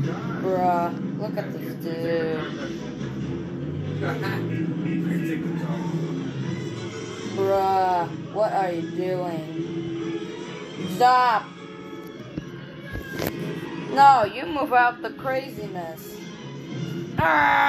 Bruh, look at this dude. Bruh, what are you doing? Stop! No, you move out the craziness. Ah,